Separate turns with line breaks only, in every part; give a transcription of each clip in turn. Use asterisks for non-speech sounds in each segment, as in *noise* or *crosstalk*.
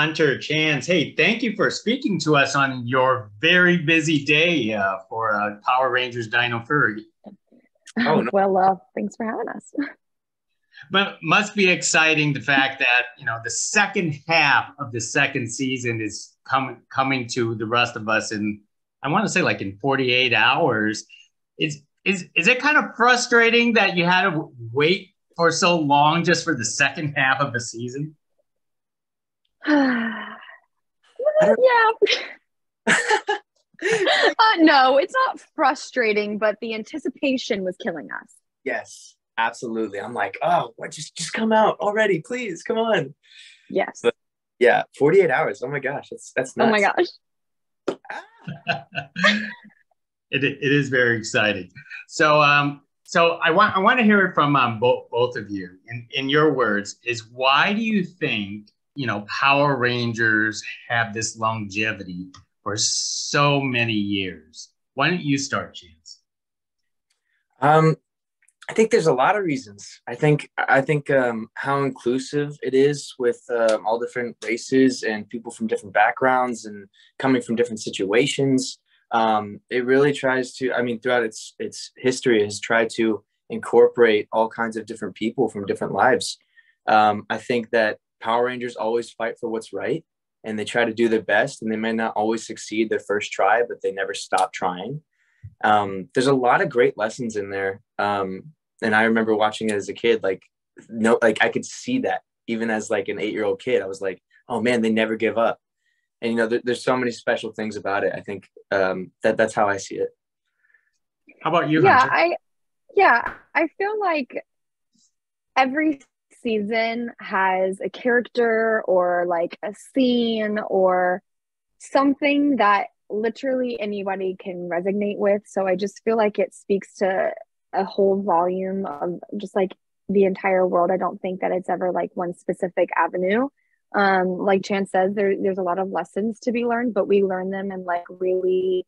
Hunter Chance. Hey, thank you for speaking to us on your very busy day uh, for uh, Power Rangers Dino Fury.
Oh, no. well, uh, thanks for having us. *laughs*
But must be exciting the fact that you know the second half of the second season is coming coming to the rest of us in I want to say like in 48 hours. Is is is it kind of frustrating that you had to wait for so long just for the second half of the season? *sighs*
yeah. *laughs* uh, no, it's not frustrating, but the anticipation was killing us.
Yes, absolutely. I'm like, oh, what? Just just come out already, please. Come on.
Yes.
But yeah, 48 hours. Oh my gosh, that's that's nuts.
Oh my gosh. *laughs*
it, it is very exciting. So um so I want I want to hear it from um, both both of you. In in your words, is why do you think you know Power Rangers have this longevity for so many years? Why don't you start, Chance?
Um, I think there's a lot of reasons. I think I think um, how inclusive it is with um, all different races and people from different backgrounds and coming from different situations. Um, it really tries to. I mean, throughout its its history, has tried to incorporate all kinds of different people from different lives. Um, I think that Power Rangers always fight for what's right, and they try to do their best, and they may not always succeed their first try, but they never stop trying. Um, there's a lot of great lessons in there. Um, and I remember watching it as a kid, like no, like I could see that even as like an eight year old kid. I was like, oh man, they never give up. And you know, there, there's so many special things about it. I think um, that that's how I see it.
How about you?
Yeah, Hunter? I yeah, I feel like every season has a character or like a scene or something that literally anybody can resonate with. So I just feel like it speaks to a whole volume of just like the entire world. I don't think that it's ever like one specific avenue. Um, like Chance says, there, there's a lot of lessons to be learned, but we learn them in like really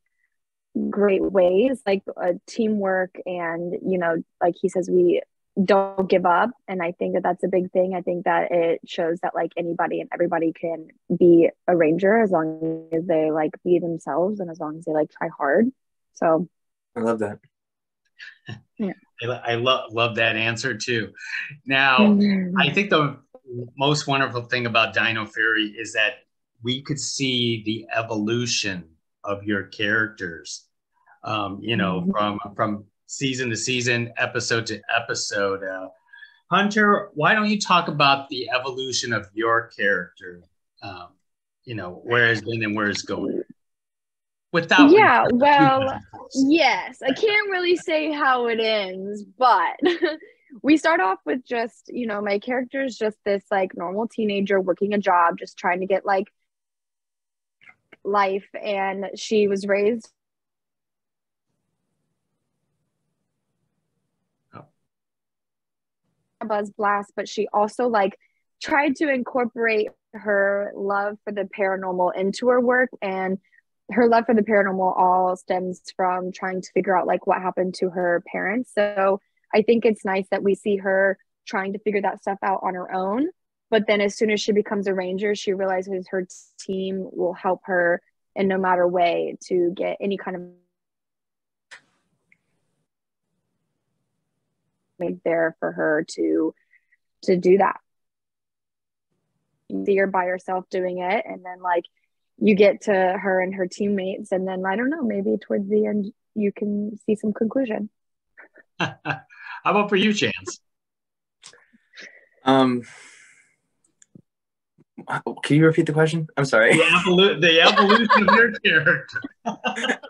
great ways, like uh, teamwork. And, you know, like he says, we don't give up. And I think that that's a big thing. I think that it shows that like anybody and everybody can be a ranger as long as they like be themselves and as long as they like try hard. So
I love that
yeah. I, I love love that answer too. Now, mm-hmm. I think the most wonderful thing about Dino Fury is that we could see the evolution of your characters. Um, you know, mm-hmm. from from season to season, episode to episode. Uh, Hunter, why don't you talk about the evolution of your character? Um, you know, where it's been and where it's going
without yeah well yes i can't really say how it ends but *laughs* we start off with just you know my character is just this like normal teenager working a job just trying to get like life and she was raised buzz blast but she also like tried to incorporate her love for the paranormal into her work and her love for the paranormal all stems from trying to figure out like what happened to her parents. So I think it's nice that we see her trying to figure that stuff out on her own. But then as soon as she becomes a ranger, she realizes her team will help her in no matter way to get any kind of made there for her to to do that. See her by herself doing it and then like you get to her and her teammates and then i don't know maybe towards the end you can see some conclusion. *laughs*
How about for you chance?
Um can you repeat the question? I'm sorry.
The, evolu- the evolution of your character. *laughs*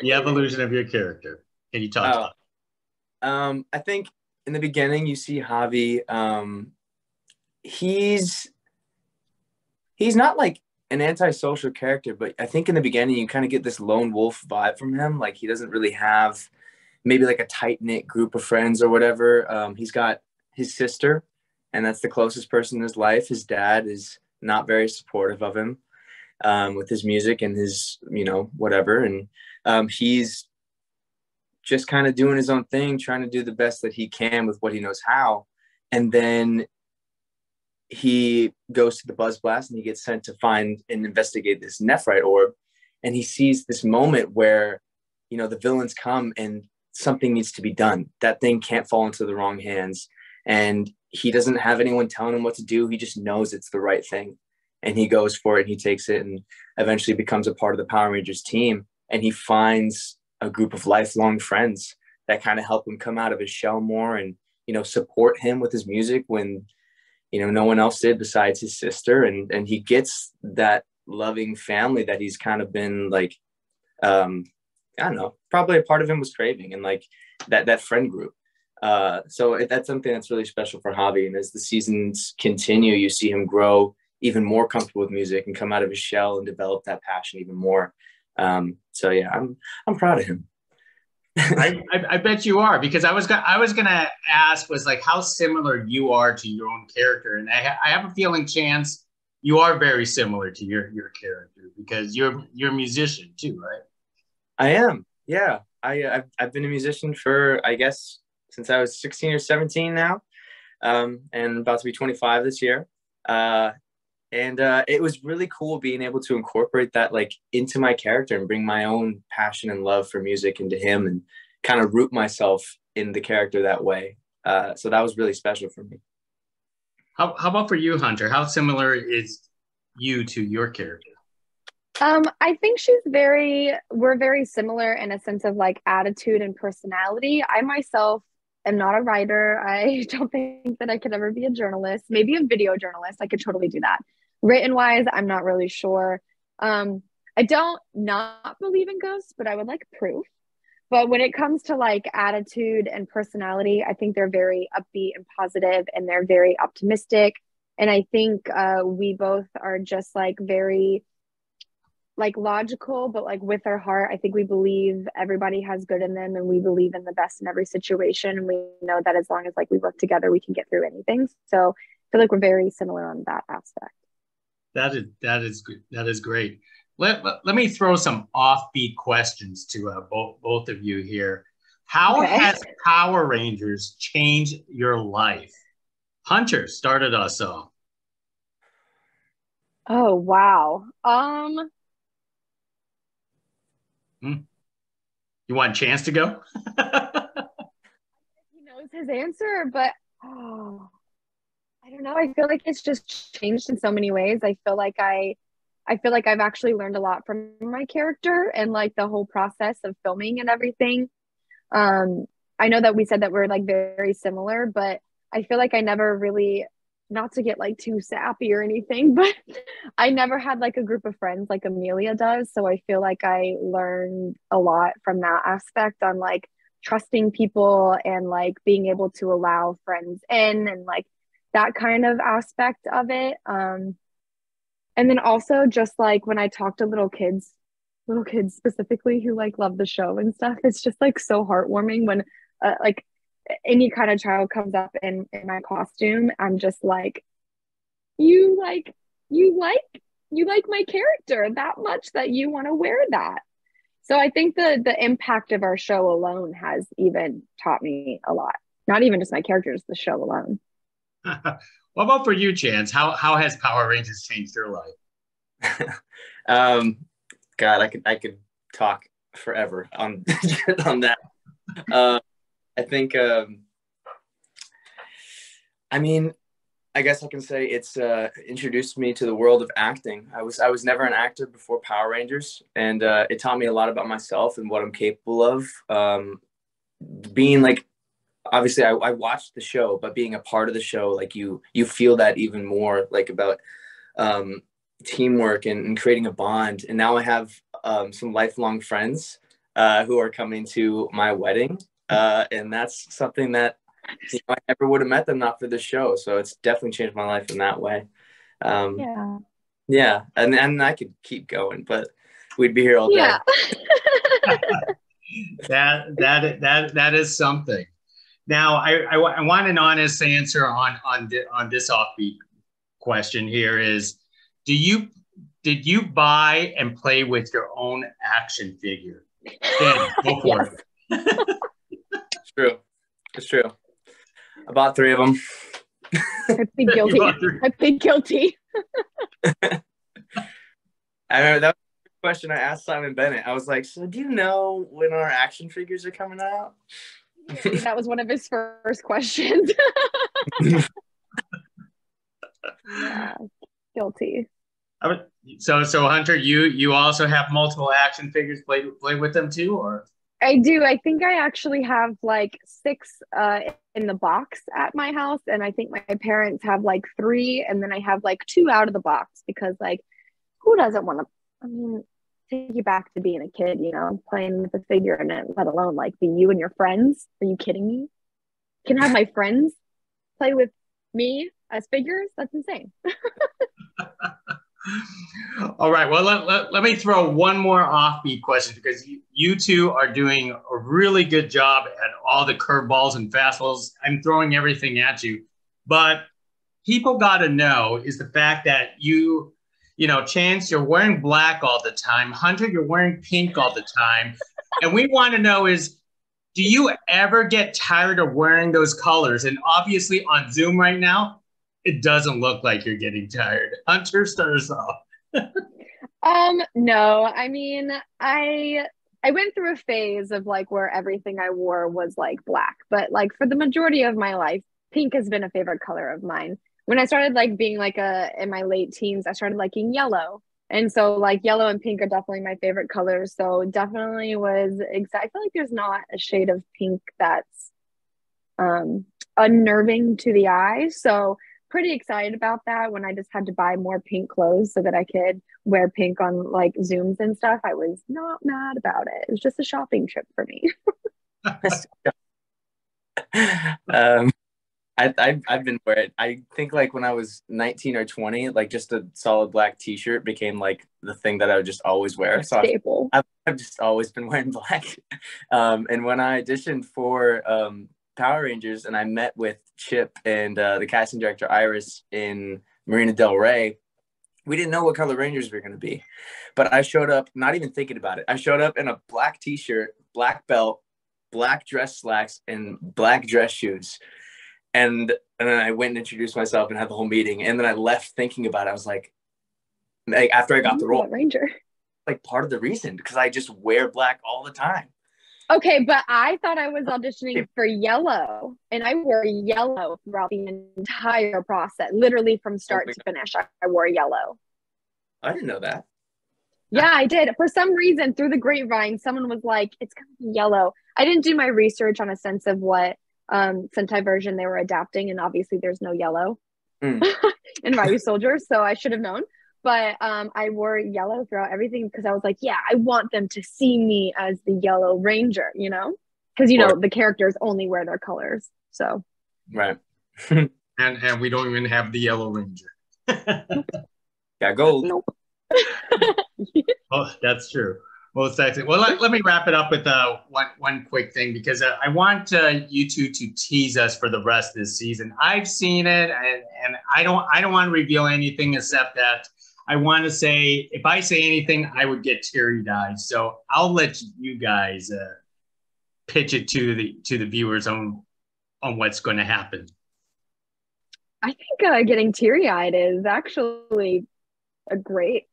The evolution of your character. Can you talk about
um i think in the beginning you see javi um he's he's not like an antisocial character, but I think in the beginning you kind of get this lone wolf vibe from him. Like he doesn't really have maybe like a tight knit group of friends or whatever. Um, he's got his sister, and that's the closest person in his life. His dad is not very supportive of him um, with his music and his, you know, whatever. And um, he's just kind of doing his own thing, trying to do the best that he can with what he knows how. And then he goes to the buzz blast and he gets sent to find and investigate this nephrite orb. And he sees this moment where you know the villains come and something needs to be done. That thing can't fall into the wrong hands. And he doesn't have anyone telling him what to do. He just knows it's the right thing. And he goes for it and he takes it and eventually becomes a part of the power rangers team. And he finds a group of lifelong friends that kind of help him come out of his shell more and you know support him with his music when you know no one else did besides his sister. And and he gets that loving family that he's kind of been like um i don't know probably a part of him was craving and like that that friend group. Uh so that's something that's really special for Javi. And as the seasons continue you see him grow even more comfortable with music and come out of his shell and develop that passion even more um so yeah i'm i'm proud of him *laughs*
I, I, I, bet you are because I was gonna, I was gonna ask was like how similar you are to your own character, and I, ha- I have a feeling, Chance, you are very similar to your your character because you're you're a musician too, right?
I am. Yeah, I I've, I've been a musician for I guess since I was 16 or 17 now, um, and about to be 25 this year. Uh, and uh, it was really cool being able to incorporate that like into my character and bring my own passion and love for music into him and kind of root myself in the character that way uh, so that was really special for me
how, how about for you hunter how similar is you to your character
um, I think she's very, we're very similar in a sense of like attitude and personality. I myself am not a writer. I *laughs* don't think that I could ever be a journalist, maybe a video journalist. I could totally do that. Written wise, I'm not really sure. Um, I don't not believe in ghosts, but I would like proof. But when it comes to like attitude and personality, I think they're very upbeat and positive and they're very optimistic. And I think uh, we both are just like very like logical, but like with our heart, I think we believe everybody has good in them and we believe in the best in every situation. And we know that as long as like we work together, we can get through anything. So I feel like we're very similar on that aspect.
That is that is good. That is great. Let, let, let me throw some offbeat questions to uh, both both of you here. How okay. has Power Rangers changed your life? Hunter started us off.
Oh wow. Um.
Hmm. You want a chance to go? *laughs*
he knows his answer, but oh, I don't know. I feel like it's just changed in so many ways. I feel like I I feel like I've actually learned a lot from my character and like the whole process of filming and everything. Um I know that we said that we're like very similar, but I feel like I never really not to get like too sappy or anything, *laughs* but I never had like a group of friends like Amelia does. So I feel like I learned a lot from that aspect on like trusting people and like being able to allow friends in and like that kind of aspect of it. Um, and then also just like when I talk to little kids, little kids specifically who like love the show and stuff, it's just like so heartwarming when uh, like any kind of child comes up in in my costume. I'm just like, you like you like you like my character that much that you want to wear that. So I think the the impact of our show alone has even taught me a lot. Not even just my characters, the show alone.
What about for you, Chance? How how has Power Rangers changed your life? *laughs*
um, God, I could I could talk forever on *laughs* on that. Uh, I think. Um, I mean, I guess I can say it's uh, introduced me to the world of acting. I was I was never an actor before Power Rangers, and uh, it taught me a lot about myself and what I'm capable of. Um, being like obviously I, I watched the show, but being a part of the show, like you, you feel that even more like about um, teamwork and, and, creating a bond. And now I have um, some lifelong friends uh, who are coming to my wedding. Uh, and that's something that you know, I never would have met them not for the show. So it's definitely changed my life in that way. Um, yeah. Yeah. And, and I could keep going, but we'd be here all day. Yeah. *laughs*
that, that, that, that is something. Now, I, I, I, want an honest answer on on on this offbeat question. Here is, do you did you buy and play with your own action figure? Dan, go *laughs* for it.
it's true. It's true. I bought three of them.
I plead guilty. I plead guilty. *laughs*
I remember that was the question I asked Simon Bennett. I was like, "So do you know when our action figures are coming out?"
That was one of his first questions. *laughs* yeah, guilty.
So, so Hunter, you you also have multiple action figures. Play play with them too, or?
I do. I think I actually have like six uh, in the box at my house, and I think my parents have like three, and then I have like two out of the box because like, who doesn't want to? I mean, take you back to being a kid, you know, playing with a figure in it, let alone like be you and your friends. Are you kidding me? Can have my *laughs* friends play with me as figures? That's insane. *laughs*
All right. Well, let, let, let me throw one more offbeat question because you, you two are doing a really good job at all the curveballs and fastballs. I'm throwing everything at you. But people got to know is the fact that you, you know, Chance, you're wearing black all the time. Hunter, you're wearing pink all the time. and we want to know is, do you ever get tired of wearing those colors? And obviously on Zoom right now, it doesn't look like you're getting tired. Hunter starts off. *laughs*
um, no, I mean, I I went through a phase of like where everything I wore was like black, but like for the majority of my life, pink has been a favorite color of mine. When I started like being like a in my late teens, I started liking yellow. And so like yellow and pink are definitely my favorite colors. So definitely was exactly I feel like there's not a shade of pink that's um unnerving to the eye. So pretty excited about that when I just had to buy more pink clothes so that I could wear pink on like Zooms and stuff. I was not mad about it. It was just a shopping trip for me. *laughs*
um, I, I, I've been wearing, I think like when I was 19 or 20, like just a solid black t-shirt became like the thing that I would just always wear. So
Staple.
I've, I've, just always been *laughs* wearing black. Um, and when I auditioned for um, Power Rangers and I met with Chip and uh, the casting director Iris in Marina Del Rey, we didn't know what color Rangers we were going to be. But I showed up not even thinking about it. I showed up in a black t shirt, black belt, black dress slacks, and black dress shoes. And, and then I went and introduced myself and had the whole meeting. And then I left thinking about it. I was like, like after I got the role,
Ranger.
Like part of the reason because I just wear black all the time.
Okay, but I thought I was auditioning for yellow, and I wore yellow throughout the entire process, literally from start to finish. I, I wore yellow.
I didn't know that.
Yeah, I did. For some reason, through the grapevine, someone was like, "It's gonna be yellow." I didn't do my research on a sense of what um, Sentai version they were adapting, and obviously, there's no yellow mm. *laughs* in Ryusoulger, so I should have known but um, I wore yellow throughout everything because I was like, yeah, I want them to see me as the yellow ranger, you know, because you know the characters only wear their colors. So
right, *laughs*
and and we don't even have the yellow ranger. *laughs*
Got gold.
Nope.
oh, that's true. Well, let, let me wrap it up with uh, one one quick thing because uh, I want uh, you two to tease us for the rest of this season. I've seen it, and, and I don't I don't want to reveal anything except that I want to say, if I say anything, I would get teary eyed. So I'll let you guys uh, pitch it to the to the viewers on on what's going to happen.
I think uh, getting teary eyed is actually a great.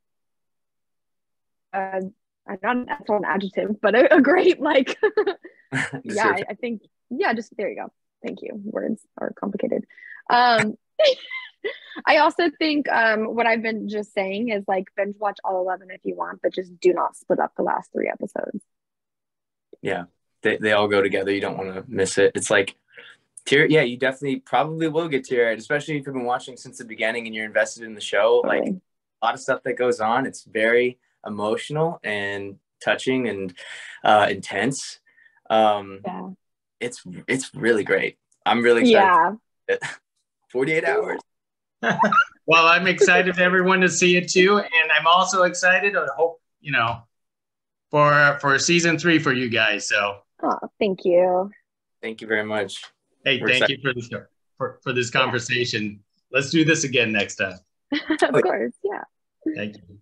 Uh, I don't that's not an adjective, but a, a great like. *laughs* *laughs* yeah, I, I think yeah. Just there you go. Thank you. Words are complicated. Um, *laughs* I also think um, what I've been just saying is like binge watch all 11 if you want, but just do not split up the last three episodes.
Yeah, they, they all go together. You don't want to miss it. It's like, tear, yeah, you definitely probably will get teary especially if you've been watching since the beginning and you're invested in the show. Like a lot of stuff that goes on. It's very emotional and touching and uh, intense. Um, yeah. It's it's really great. I'm really excited. Yeah. *laughs* 48 hours. *laughs*
well, I'm excited for everyone to see it too, and I'm also excited. I hope you know for for season three for you guys. So,
oh, thank you.
Thank you very much.
Hey, We're thank excited. you for this for, for this conversation. Yeah. Let's do this again next time. *laughs*
of course, yeah.
Thank you.